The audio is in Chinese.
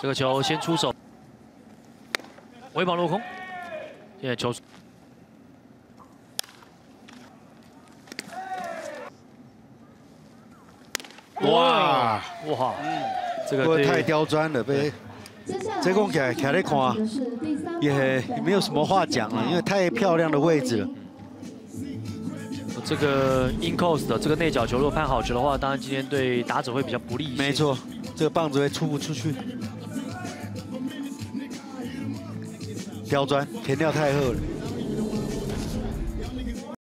这个球先出手，尾棒落空。现在球，哇哇，这个太刁钻了，被这攻起来起来看，也没有什么话讲了，因为太漂亮的位置了。这个 in course 的这个内角球，如果判好球的话，当然今天对打者会比较不利。没错，这个棒子会出不出去。刁钻，填料太厚了。